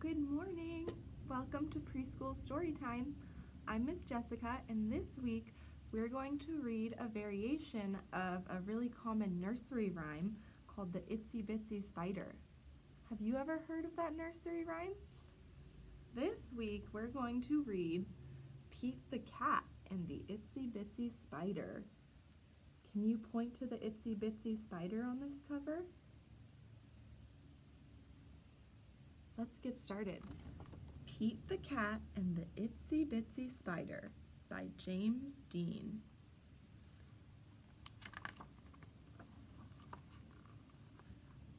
Good morning. Welcome to Preschool Storytime. I'm Miss Jessica, and this week we're going to read a variation of a really common nursery rhyme called the Itsy Bitsy Spider. Have you ever heard of that nursery rhyme? This week we're going to read Pete the Cat and the Itsy Bitsy Spider. Can you point to the Itsy Bitsy Spider on this cover? Let's get started. Pete the Cat and the Itsy Bitsy Spider by James Dean.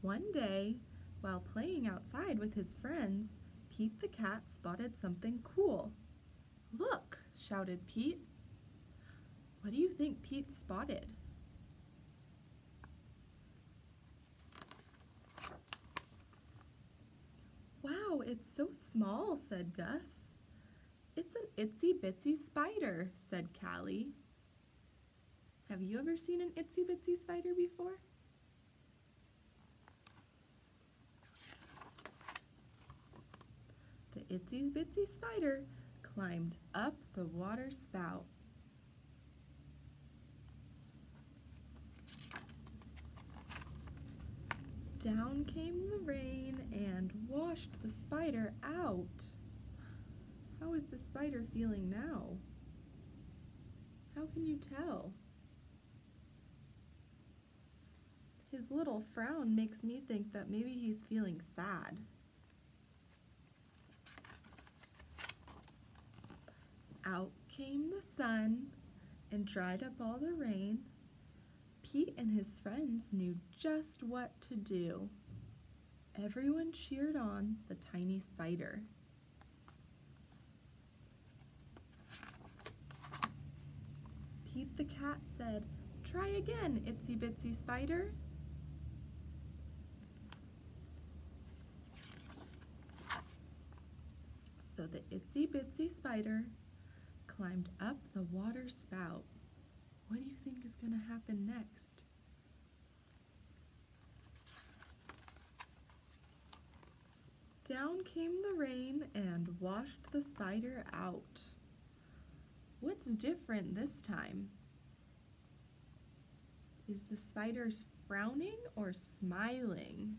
One day, while playing outside with his friends, Pete the Cat spotted something cool. Look, shouted Pete. What do you think Pete spotted? Wow, it's so small, said Gus. It's an itsy bitsy spider, said Callie. Have you ever seen an itsy bitsy spider before? The itsy bitsy spider climbed up the water spout. Down came the rain and washed the spider out. How is the spider feeling now? How can you tell? His little frown makes me think that maybe he's feeling sad. Out came the sun and dried up all the rain. Pete and his friends knew just what to do. Everyone cheered on the tiny spider. Pete the cat said, Try again, itsy bitsy spider. So the itsy bitsy spider climbed up the water spout. What do you think is going to happen next? Down came the rain and washed the spider out. What's different this time? Is the spider frowning or smiling?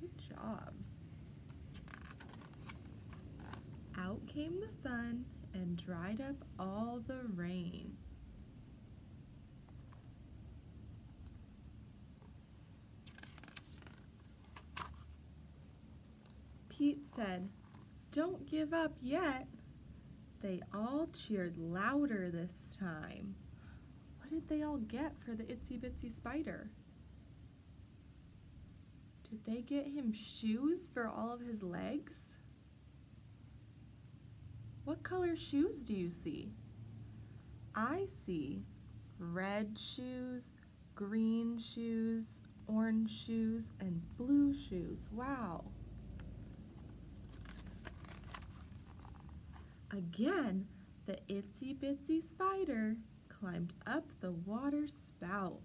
Good job. Out came the sun and dried up all the rain. Pete said, Don't give up yet. They all cheered louder this time. What did they all get for the itsy bitsy spider? Did they get him shoes for all of his legs? What color shoes do you see? I see red shoes, green shoes, orange shoes, and blue shoes. Wow. Again, the itsy bitsy spider climbed up the water spout.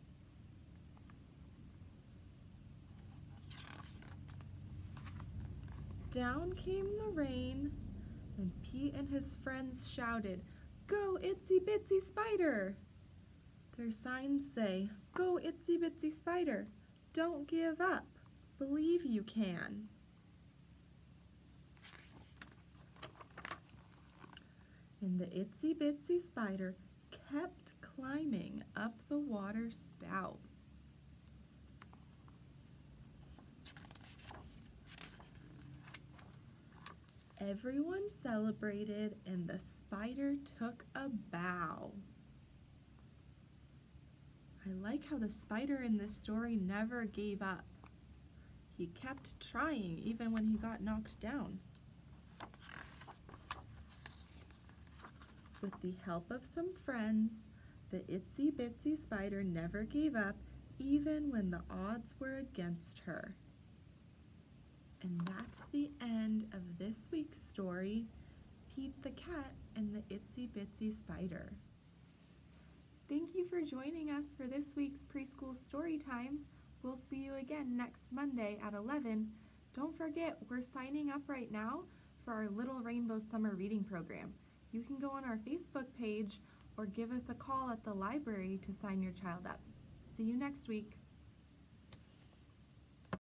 Down came the rain, and Pete and his friends shouted, Go itsy bitsy spider! Their signs say, Go itsy bitsy spider! Don't give up! Believe you can! and the itsy bitsy spider kept climbing up the water spout. Everyone celebrated and the spider took a bow. I like how the spider in this story never gave up. He kept trying even when he got knocked down. With the help of some friends, the itsy bitsy spider never gave up even when the odds were against her. And that's the end of this week's story, Pete the Cat and the Itsy Bitsy Spider. Thank you for joining us for this week's preschool story time. We'll see you again next Monday at 11. Don't forget, we're signing up right now for our Little Rainbow Summer Reading Program. You can go on our Facebook page or give us a call at the library to sign your child up. See you next week.